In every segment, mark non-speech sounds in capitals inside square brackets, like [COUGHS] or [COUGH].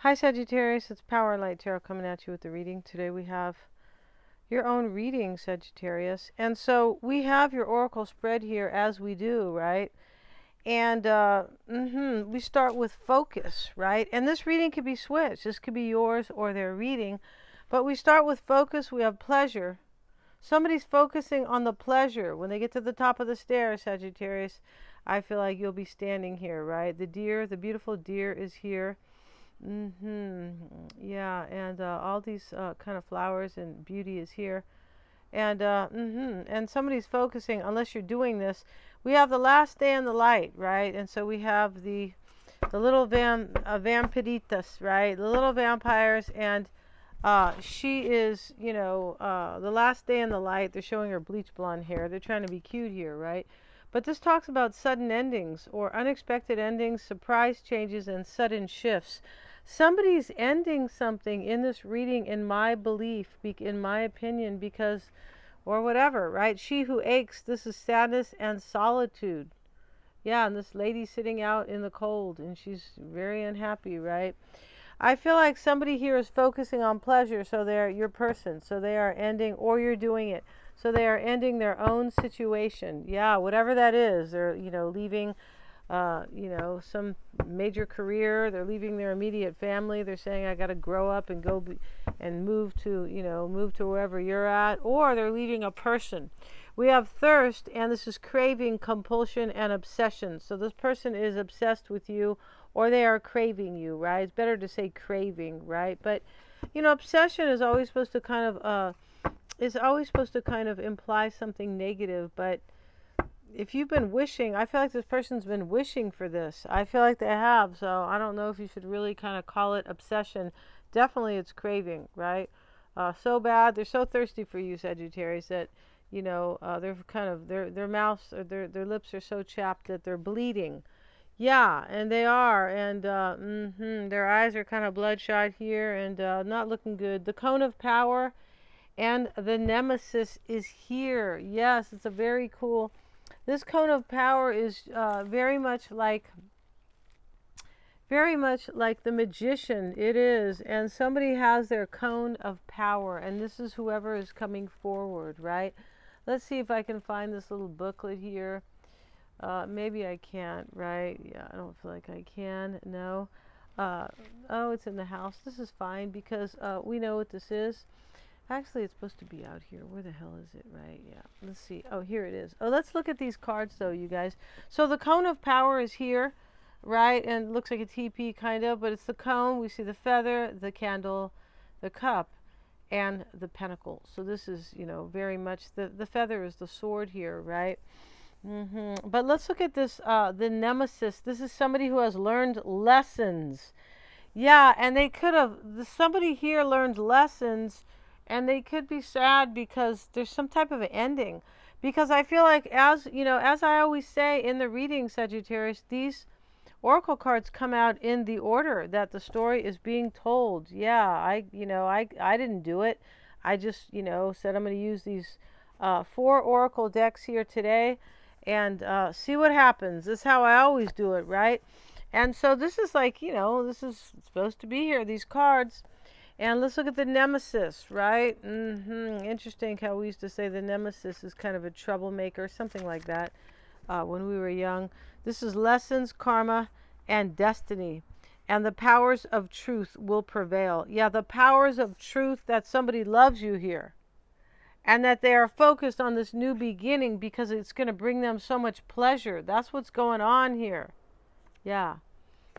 Hi Sagittarius, it's Power Light Tarot coming at you with the reading. Today we have your own reading, Sagittarius. And so we have your oracle spread here as we do, right? And uh, mm-hmm, we start with focus, right? And this reading could be switched. This could be yours or their reading. But we start with focus. We have pleasure. Somebody's focusing on the pleasure. When they get to the top of the stairs, Sagittarius, I feel like you'll be standing here, right? The deer, the beautiful deer is here Mm-hmm. Yeah, and uh, all these uh, kind of flowers and beauty is here. And uh, mm-hmm. and somebody's focusing, unless you're doing this, we have the last day in the light, right? And so we have the the little vam uh, vampiritas, right? The little vampires, and uh, she is, you know, uh, the last day in the light. They're showing her bleach blonde hair. They're trying to be cute here, right? But this talks about sudden endings or unexpected endings, surprise changes, and sudden shifts somebody's ending something in this reading in my belief in my opinion because or whatever right? She who aches this is sadness and solitude. Yeah and this lady sitting out in the cold and she's very unhappy right? I feel like somebody here is focusing on pleasure so they're your person so they are ending or you're doing it. So they are ending their own situation. Yeah whatever that is they're you know leaving uh, you know, some major career. They're leaving their immediate family. They're saying, I got to grow up and go be, and move to, you know, move to wherever you're at. Or they're leaving a person. We have thirst, and this is craving, compulsion, and obsession. So this person is obsessed with you, or they are craving you, right? It's better to say craving, right? But, you know, obsession is always supposed to kind of, uh, is always supposed to kind of imply something negative, but if you've been wishing, I feel like this person's been wishing for this. I feel like they have. So I don't know if you should really kind of call it obsession. Definitely it's craving, right? Uh, so bad. They're so thirsty for you, Sagittarius, that, you know, uh, they're kind of, their, their mouths, or their, their lips are so chapped that they're bleeding. Yeah, and they are. And uh, mm-hmm, their eyes are kind of bloodshot here and uh, not looking good. The cone of power and the nemesis is here. Yes, it's a very cool this cone of power is uh, very much like very much like the magician it is and somebody has their cone of power and this is whoever is coming forward right? Let's see if i can find this little booklet here. Uh, maybe i can't right? Yeah i don't feel like i can no. Uh, oh it's in the house. This is fine because uh, we know what this is Actually, it's supposed to be out here. Where the hell is it? Right, yeah. Let's see. Oh, here it is. Oh, let's look at these cards, though, you guys. So the cone of power is here, right? And looks like a TP, kind of, but it's the cone. We see the feather, the candle, the cup, and the pentacle. So this is, you know, very much, the, the feather is the sword here, right? Mm -hmm. But let's look at this, uh, the nemesis. This is somebody who has learned lessons. Yeah, and they could have, somebody here learned lessons and they could be sad because there's some type of ending. Because i feel like as you know as i always say in the reading sagittarius these oracle cards come out in the order that the story is being told. Yeah i you know i i didn't do it. I just you know said i'm going to use these uh, four oracle decks here today and uh, see what happens. This is how i always do it right? And so this is like you know this is supposed to be here these cards and let's look at the nemesis, right? Mm-hmm. Interesting how we used to say the nemesis is kind of a troublemaker, something like that, uh, when we were young. This is lessons, karma, and destiny. And the powers of truth will prevail. Yeah, the powers of truth that somebody loves you here. And that they are focused on this new beginning because it's going to bring them so much pleasure. That's what's going on here. Yeah.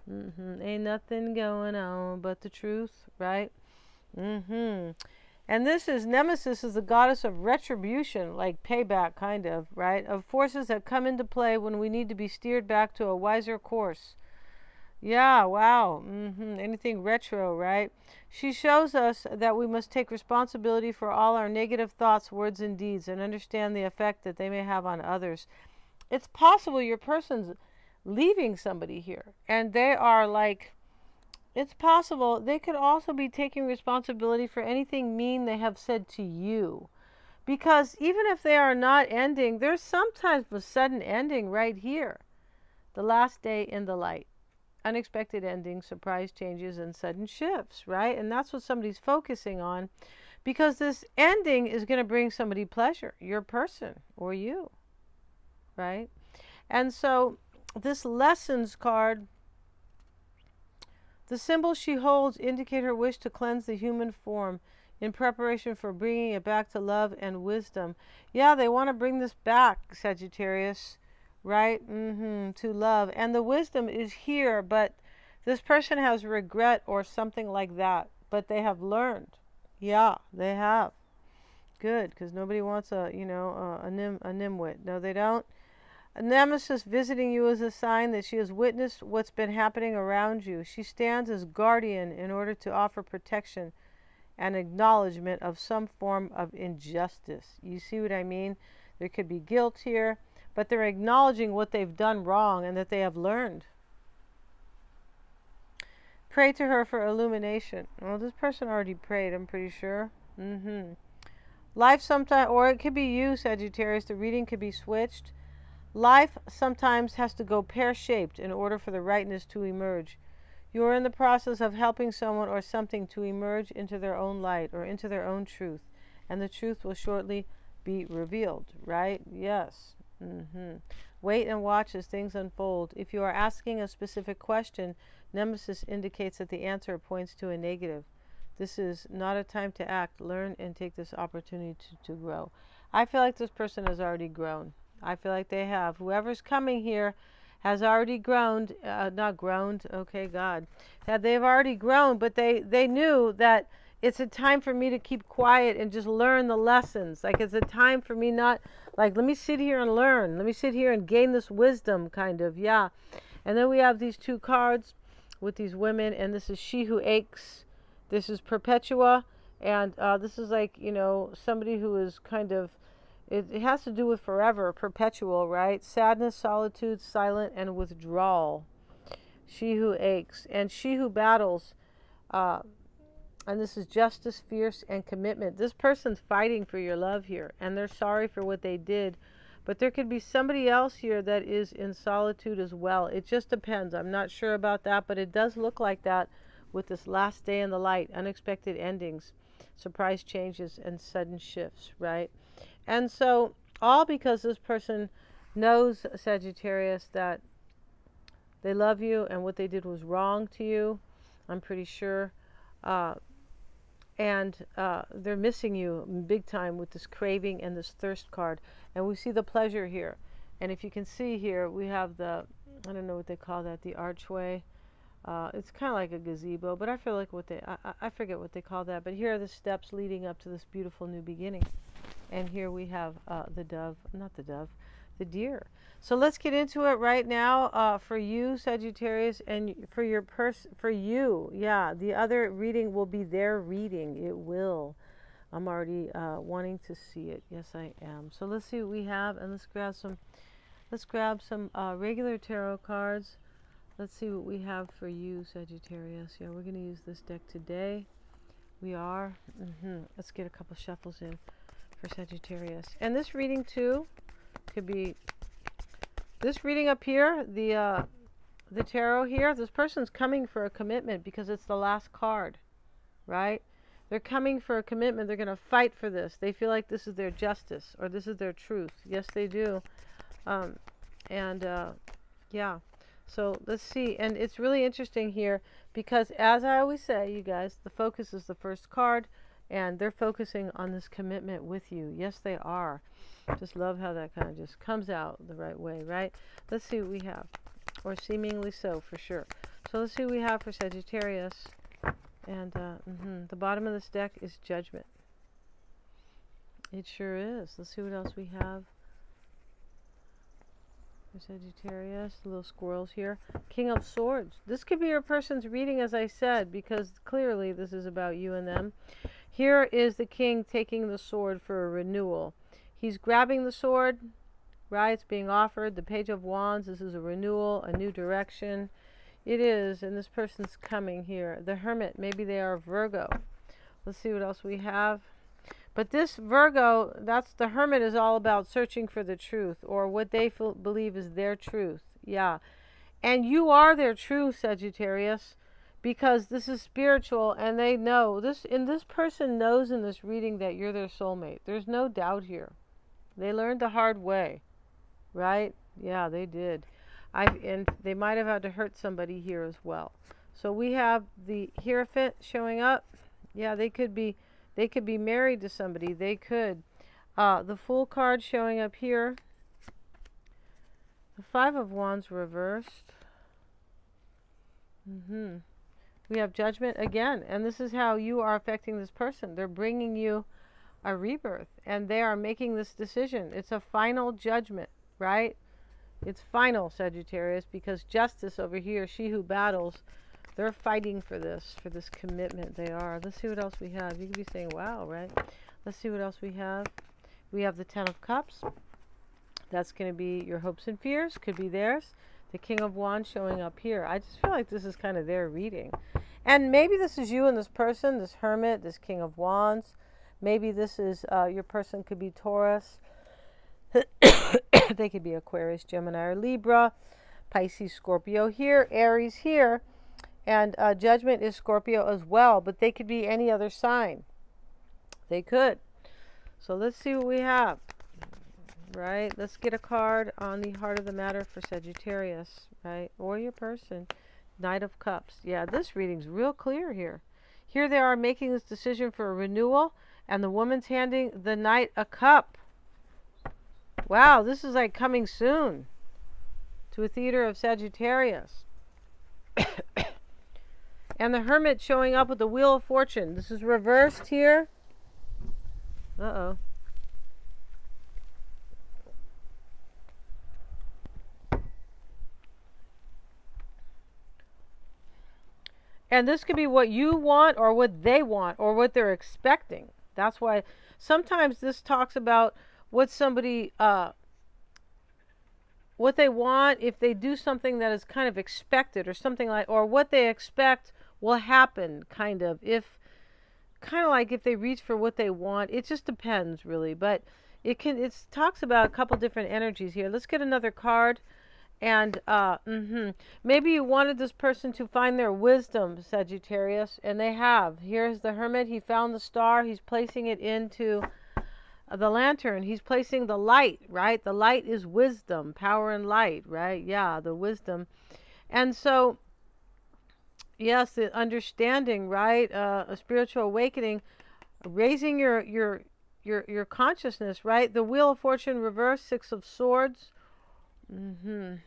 Mm-hmm. Ain't nothing going on but the truth, right? Mm-hmm. And this is Nemesis is the goddess of retribution, like payback, kind of, right? Of forces that come into play when we need to be steered back to a wiser course. Yeah, wow. Mm-hmm. Anything retro, right? She shows us that we must take responsibility for all our negative thoughts, words, and deeds and understand the effect that they may have on others. It's possible your person's leaving somebody here and they are like it's possible they could also be taking responsibility for anything mean they have said to you. Because even if they are not ending, there's sometimes a sudden ending right here. The last day in the light. unexpected endings, surprise changes, and sudden shifts, right? And that's what somebody's focusing on because this ending is going to bring somebody pleasure, your person or you, right? And so this lessons card, the symbols she holds indicate her wish to cleanse the human form in preparation for bringing it back to love and wisdom. Yeah, they want to bring this back, Sagittarius, right? Mm-hmm, to love. And the wisdom is here, but this person has regret or something like that, but they have learned. Yeah, they have. Good, because nobody wants a, you know, a, a, nim, a nimwit. No, they don't. Nemesis visiting you is a sign that she has witnessed what's been happening around you. She stands as guardian in order to offer protection and acknowledgement of some form of injustice. You see what I mean? There could be guilt here, but they're acknowledging what they've done wrong and that they have learned. Pray to her for illumination. Well, this person already prayed, I'm pretty sure. Mm-hmm. Life sometimes, or it could be you, Sagittarius. The reading could be switched. Life sometimes has to go pear shaped in order for the rightness to emerge. You are in the process of helping someone or something to emerge into their own light or into their own truth, and the truth will shortly be revealed, right? Yes. Mm-hmm. Wait and watch as things unfold. If you are asking a specific question, Nemesis indicates that the answer points to a negative. This is not a time to act. Learn and take this opportunity to, to grow. I feel like this person has already grown. I feel like they have. Whoever's coming here has already grown, uh, not grown, okay, God. That they've already grown, but they, they knew that it's a time for me to keep quiet and just learn the lessons. Like it's a time for me not, like, let me sit here and learn. Let me sit here and gain this wisdom, kind of, yeah. And then we have these two cards with these women, and this is She Who Aches. This is Perpetua, and uh, this is like, you know, somebody who is kind of it, it has to do with forever, perpetual, right? Sadness, solitude, silent, and withdrawal. She who aches. And she who battles. Uh, and this is justice, fierce, and commitment. This person's fighting for your love here, and they're sorry for what they did. But there could be somebody else here that is in solitude as well. It just depends. I'm not sure about that, but it does look like that with this last day in the light, unexpected endings, surprise changes, and sudden shifts, right? And so, all because this person knows Sagittarius that they love you and what they did was wrong to you, I'm pretty sure. Uh, and uh, they're missing you big time with this craving and this thirst card. And we see the pleasure here. And if you can see here, we have the, I don't know what they call that, the archway. Uh, it's kind of like a gazebo, but I feel like what they, I, I forget what they call that. But here are the steps leading up to this beautiful new beginning. And here we have uh, the dove, not the dove, the deer. So let's get into it right now uh, for you, Sagittarius, and for your person, for you. Yeah, the other reading will be their reading. It will. I'm already uh, wanting to see it. Yes, I am. So let's see what we have, and let's grab some. Let's grab some uh, regular tarot cards. Let's see what we have for you, Sagittarius. Yeah, we're going to use this deck today. We are. Mm -hmm. Let's get a couple shuffles in for Sagittarius. And this reading too could be this reading up here, the uh, the tarot here. This person's coming for a commitment because it's the last card, right? They're coming for a commitment. They're going to fight for this. They feel like this is their justice or this is their truth. Yes, they do. Um, and uh, yeah. So let's see. And it's really interesting here because, as I always say, you guys, the focus is the first card and they're focusing on this commitment with you. Yes, they are. Just love how that kind of just comes out the right way, right? Let's see what we have. Or seemingly so, for sure. So let's see what we have for Sagittarius. And uh, mm -hmm, the bottom of this deck is Judgment. It sure is. Let's see what else we have. For Sagittarius, little squirrels here. King of Swords. This could be your person's reading, as I said, because clearly this is about you and them. Here is the king taking the sword for a renewal. He's grabbing the sword, right? It's being offered. The Page of Wands, this is a renewal, a new direction. It is, and this person's coming here. The Hermit, maybe they are Virgo. Let's see what else we have. But this Virgo, that's the Hermit is all about searching for the truth or what they feel, believe is their truth. Yeah. And you are their true Sagittarius because this is spiritual and they know this and this person knows in this reading that you're their soulmate. There's no doubt here. They learned the hard way. Right? Yeah, they did. I and they might have had to hurt somebody here as well. So we have the Hierophant showing up. Yeah, they could be they could be married to somebody. They could. Uh, the Fool card showing up here. The Five of Wands reversed. Mm-hmm. We have judgment again. And this is how you are affecting this person. They're bringing you a rebirth. And they are making this decision. It's a final judgment, right? It's final, Sagittarius, because justice over here, she who battles, they're fighting for this, for this commitment. They are. Let's see what else we have. You could be saying, wow, right? Let's see what else we have. We have the Ten of Cups. That's going to be your hopes and fears. Could be theirs. The King of Wands showing up here. I just feel like this is kind of their reading. And maybe this is you and this person, this Hermit, this King of Wands. Maybe this is uh, your person could be Taurus. [COUGHS] they could be Aquarius, Gemini, or Libra. Pisces, Scorpio here, Aries here. And uh, Judgment is Scorpio as well, but they could be any other sign. They could. So let's see what we have. Right? Let's get a card on the heart of the matter for Sagittarius, right? Or your person. Knight of Cups. Yeah, this reading's real clear here. Here they are making this decision for a renewal, and the woman's handing the Knight a cup. Wow, this is like coming soon to a theater of Sagittarius. [COUGHS] and the Hermit showing up with the Wheel of Fortune. This is reversed here. Uh-oh. And this could be what you want or what they want or what they're expecting. That's why sometimes this talks about what somebody uh, what they want if they do something that is kind of expected or something like or what they expect will happen kind of. If kind of like if they reach for what they want it just depends really. But it can it talks about a couple different energies here. Let's get another card and uh, mm-hmm. maybe you wanted this person to find their wisdom sagittarius and they have. Here's the hermit. He found the star. He's placing it into the lantern. He's placing the light right? The light is wisdom power and light right? Yeah the wisdom. And so yes the understanding right? Uh, a spiritual awakening raising your your your your consciousness right? The wheel of fortune reverse six of swords. Mm-hmm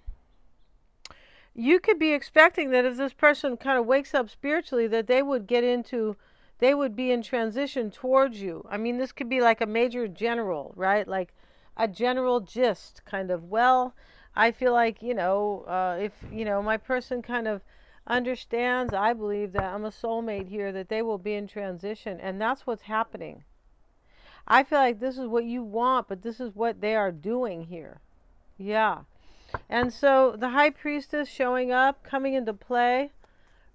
you could be expecting that if this person kind of wakes up spiritually that they would get into they would be in transition towards you. I mean, this could be like a major general, right? Like a general gist, kind of. Well, I feel like, you know, uh, if, you know, my person kind of understands, I believe that I'm a soulmate here, that they will be in transition. And that's what's happening. I feel like this is what you want, but this is what they are doing here. Yeah. And so the high priestess showing up, coming into play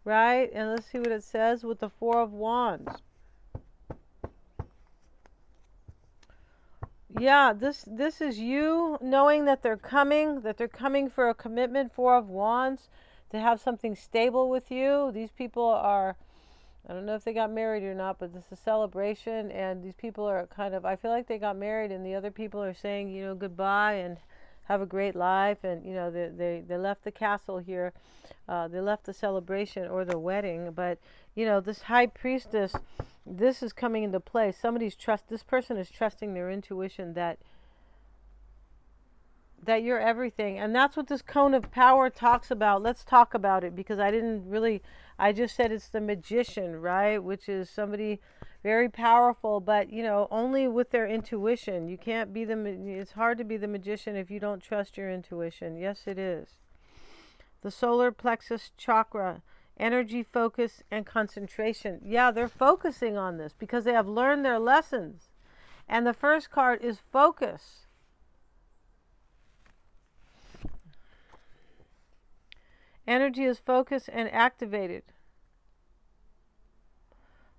right? And let's see what it says with the Four of Wands. Yeah, this this is you knowing that they're coming, that they're coming for a commitment. Four of Wands to have something stable with you. These people are, I don't know if they got married or not, but this is a celebration, and these people are kind of. I feel like they got married, and the other people are saying, you know, goodbye and have a great life and you know they they, they left the castle here uh, they left the celebration or the wedding but you know this high priestess this is coming into play. Somebody's trust this person is trusting their intuition that that you're everything and that's what this cone of power talks about. Let's talk about it because i didn't really i just said it's the magician right which is somebody very powerful, but you know, only with their intuition. You can't be the, it's hard to be the magician if you don't trust your intuition. Yes, it is. The solar plexus chakra, energy, focus, and concentration. Yeah, they're focusing on this because they have learned their lessons. And the first card is focus. Energy is focused and activated.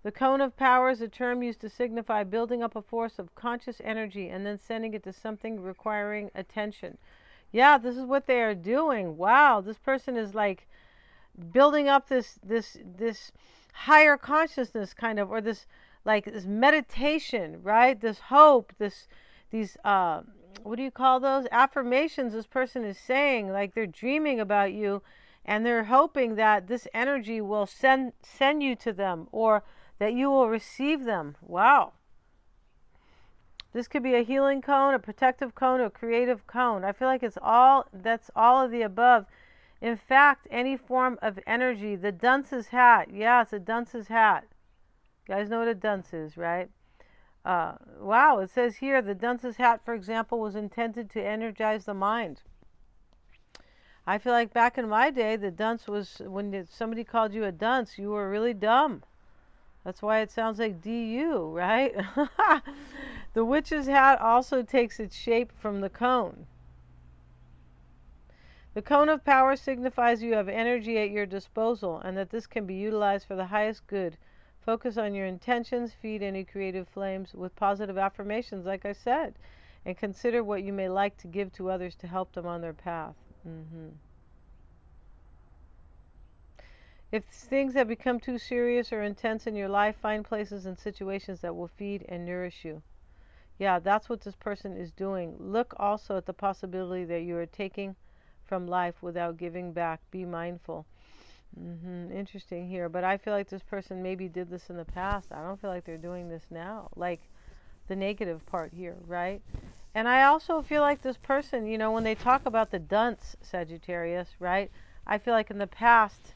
The cone of power is a term used to signify building up a force of conscious energy and then sending it to something requiring attention. Yeah, this is what they are doing. Wow, this person is like building up this this this higher consciousness kind of or this like this meditation, right? This hope, this these uh what do you call those affirmations this person is saying like they're dreaming about you and they're hoping that this energy will send send you to them or that you will receive them. Wow. This could be a healing cone, a protective cone, a creative cone. I feel like it's all that's all of the above. In fact, any form of energy, the dunce's hat. Yeah, it's a dunce's hat. You guys know what a dunce is, right? Uh, wow, it says here the dunce's hat, for example, was intended to energize the mind. I feel like back in my day, the dunce was when somebody called you a dunce, you were really dumb. That's why it sounds like DU, right? [LAUGHS] the witch's hat also takes its shape from the cone. The cone of power signifies you have energy at your disposal and that this can be utilized for the highest good. Focus on your intentions, feed any creative flames with positive affirmations, like I said, and consider what you may like to give to others to help them on their path. Mm-hmm. If things have become too serious or intense in your life, find places and situations that will feed and nourish you. Yeah, that's what this person is doing. Look also at the possibility that you are taking from life without giving back. Be mindful. Mm-hmm. Interesting here. But I feel like this person maybe did this in the past. I don't feel like they're doing this now. Like the negative part here, right? And I also feel like this person, you know, when they talk about the dunce Sagittarius, right? I feel like in the past,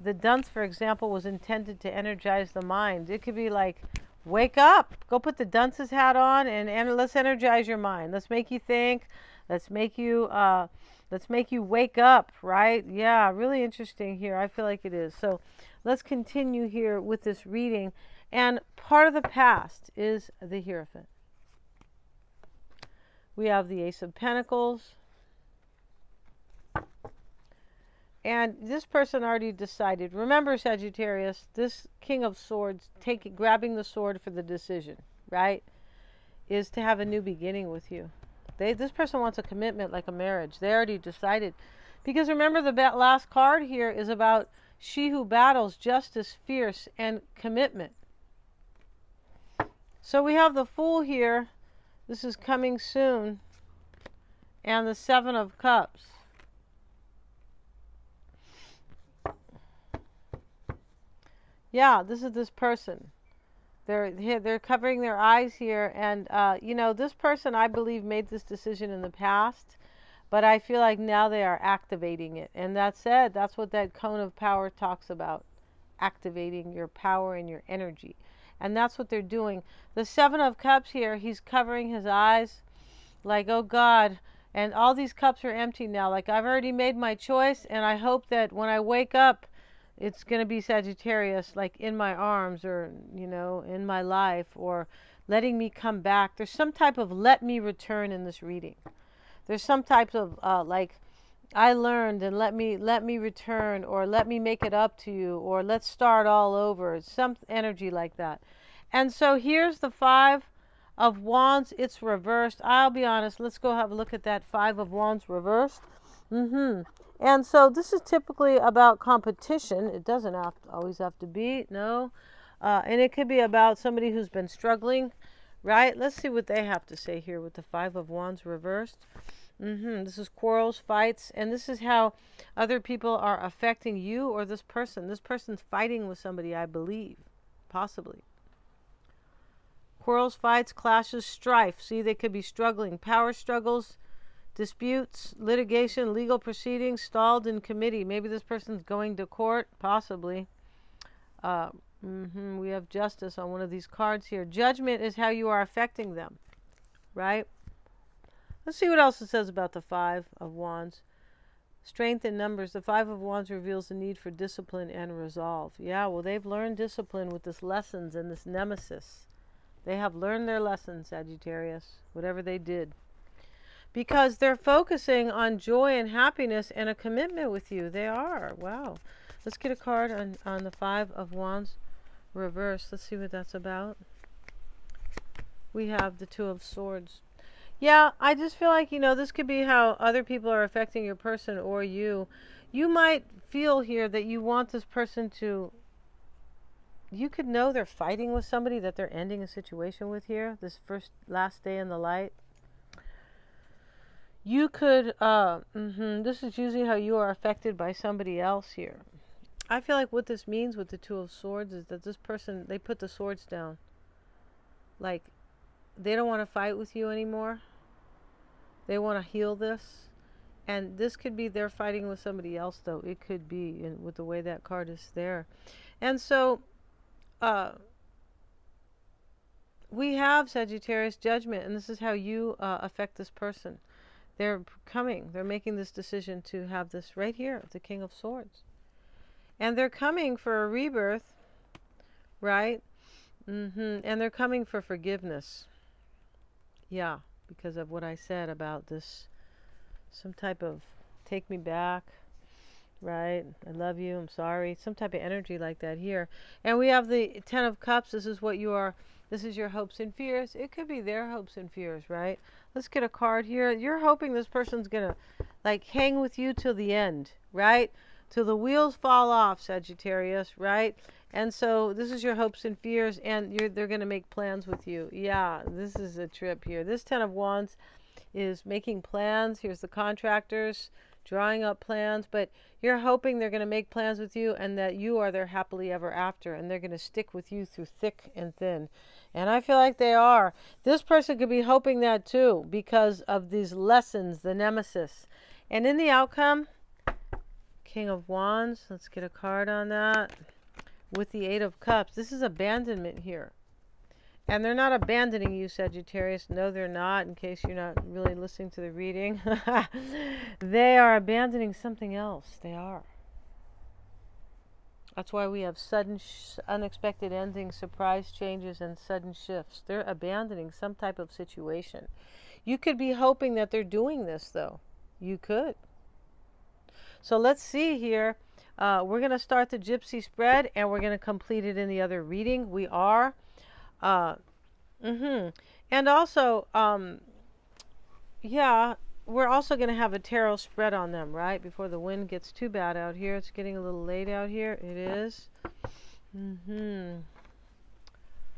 the dunce, for example, was intended to energize the mind. It could be like, wake up, go put the dunce's hat on, and, and let's energize your mind. Let's make you think. Let's make you, uh, let's make you wake up, right? Yeah, really interesting here. I feel like it is. So, let's continue here with this reading. And part of the past is the Hierophant. We have the Ace of Pentacles, And this person already decided. Remember, Sagittarius, this King of Swords, taking grabbing the sword for the decision, right, is to have a new beginning with you. They, this person wants a commitment like a marriage. They already decided. Because remember, the last card here is about she who battles justice, fierce, and commitment. So we have the Fool here. This is coming soon. And the Seven of Cups. Yeah, this is this person. They're they're covering their eyes here, and uh, you know this person I believe made this decision in the past, but I feel like now they are activating it, and that's it. That's what that cone of power talks about, activating your power and your energy, and that's what they're doing. The Seven of Cups here, he's covering his eyes, like oh God, and all these cups are empty now. Like I've already made my choice, and I hope that when I wake up it's going to be Sagittarius, like in my arms or, you know, in my life or letting me come back. There's some type of let me return in this reading. There's some types of uh, like, I learned and let me let me return or let me make it up to you or let's start all over. Some energy like that. And so here's the five of wands. It's reversed. I'll be honest. Let's go have a look at that five of wands reversed. Mm-hmm. And so this is typically about competition. It doesn't have to, always have to be, no. Uh, and it could be about somebody who's been struggling, right? Let's see what they have to say here with the Five of Wands reversed. Mm-hmm. This is quarrels, fights, and this is how other people are affecting you or this person. This person's fighting with somebody, I believe, possibly. Quarrels, fights, clashes, strife. See, they could be struggling. Power struggles, Disputes, litigation, legal proceedings stalled in committee. Maybe this person's going to court, possibly. Uh, mm-hmm, we have justice on one of these cards here. Judgment is how you are affecting them, right? Let's see what else it says about the Five of Wands. Strength in numbers. The Five of Wands reveals the need for discipline and resolve. Yeah, well, they've learned discipline with this lessons and this nemesis. They have learned their lessons, Sagittarius, whatever they did because they're focusing on joy and happiness and a commitment with you. They are. Wow. Let's get a card on, on the Five of Wands reverse. Let's see what that's about. We have the Two of Swords. Yeah, I just feel like, you know, this could be how other people are affecting your person or you. You might feel here that you want this person to. You could know they're fighting with somebody that they're ending a situation with here, this first, last day in the light. You could, uh, mm-hmm, this is usually how you are affected by somebody else here. I feel like what this means with the Two of Swords is that this person, they put the swords down. Like, they don't want to fight with you anymore. They want to heal this. And this could be they're fighting with somebody else, though. It could be with the way that card is there. And so, uh, we have Sagittarius judgment, and this is how you uh, affect this person. They're coming, they're making this decision to have this right here, the King of Swords. And they're coming for a rebirth, right? Mm-hmm. And they're coming for forgiveness. Yeah, because of what I said about this, some type of take me back, right? I love you, I'm sorry. Some type of energy like that here. And we have the Ten of Cups. This is what you are, this is your hopes and fears. It could be their hopes and fears, right? Let's get a card here. You're hoping this person's going to like hang with you till the end, right? Till the wheels fall off, Sagittarius, right? And so this is your hopes and fears, and they're going to make plans with you. Yeah, this is a trip here. This Ten of Wands is making plans. Here's the contractors drawing up plans, but you're hoping they're going to make plans with you and that you are their happily ever after, and they're going to stick with you through thick and thin. And I feel like they are. This person could be hoping that too because of these lessons, the nemesis. And in the outcome, King of Wands, let's get a card on that with the Eight of Cups. This is abandonment here. And they're not abandoning you, Sagittarius. No, they're not, in case you're not really listening to the reading. [LAUGHS] they are abandoning something else. They are. That's why we have sudden, unexpected endings, surprise changes, and sudden shifts. They're abandoning some type of situation. You could be hoping that they're doing this, though. You could. So let's see here uh, we're going to start the Gypsy spread and we're going to complete it in the other reading. We are. Uh, mm-hmm. And also, um, yeah, we're also going to have a tarot spread on them, right? Before the wind gets too bad out here. It's getting a little late out here. It is. Mm-hmm.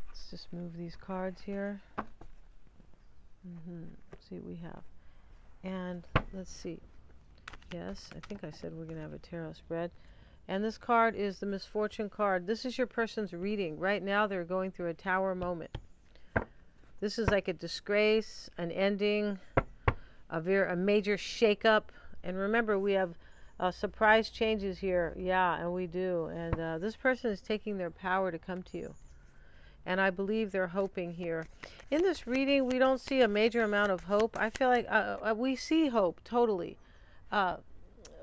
Let's just move these cards here. Mm-hmm. See what we have. And let's see. Yes, I think I said we're going to have a tarot spread. And this card is the misfortune card. This is your person's reading. Right now, they're going through a tower moment. This is like a disgrace, an ending, a, very, a major shakeup. And remember, we have uh, surprise changes here. Yeah, and we do. And uh, this person is taking their power to come to you. And I believe they're hoping here. In this reading, we don't see a major amount of hope. I feel like uh, uh we see hope, totally. Uh,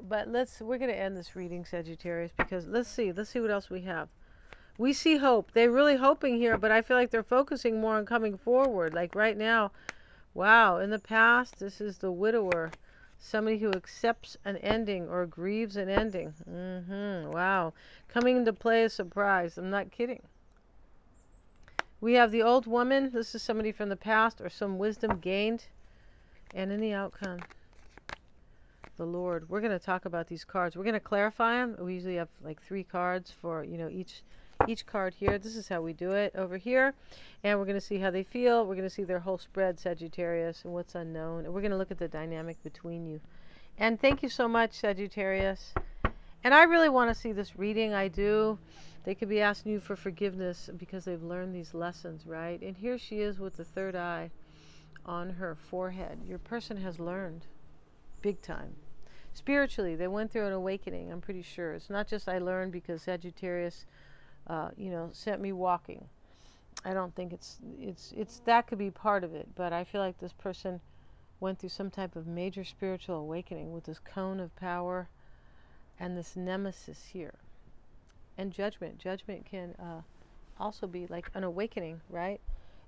but let's we're going to end this reading Sagittarius because let's see let's see what else we have we see hope they're really hoping here but I feel like they're focusing more on coming forward like right now wow in the past this is the widower somebody who accepts an ending or grieves an ending mm-hmm wow coming into play a surprise I'm not kidding we have the old woman this is somebody from the past or some wisdom gained and in the outcome the Lord. We're going to talk about these cards. We're going to clarify them. We usually have like three cards for, you know, each each card here. This is how we do it over here. And we're going to see how they feel. We're going to see their whole spread, Sagittarius, and what's unknown. And we're going to look at the dynamic between you. And thank you so much, Sagittarius. And I really want to see this reading. I do. They could be asking you for forgiveness because they've learned these lessons, right? And here she is with the third eye on her forehead. Your person has learned big time spiritually they went through an awakening i'm pretty sure it's not just i learned because sagittarius uh, you know sent me walking. I don't think it's it's it's that could be part of it but i feel like this person went through some type of major spiritual awakening with this cone of power and this nemesis here. And judgment judgment can uh, also be like an awakening right?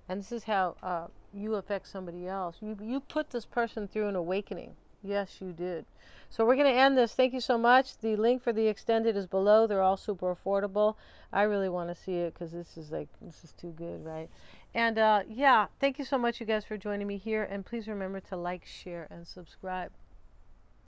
And this is how uh, you affect somebody else. You, you put this person through an awakening Yes, you did. So we're going to end this. Thank you so much. The link for the extended is below. They're all super affordable. I really want to see it because this is like, this is too good, right? And uh, yeah, thank you so much, you guys, for joining me here. And please remember to like, share, and subscribe.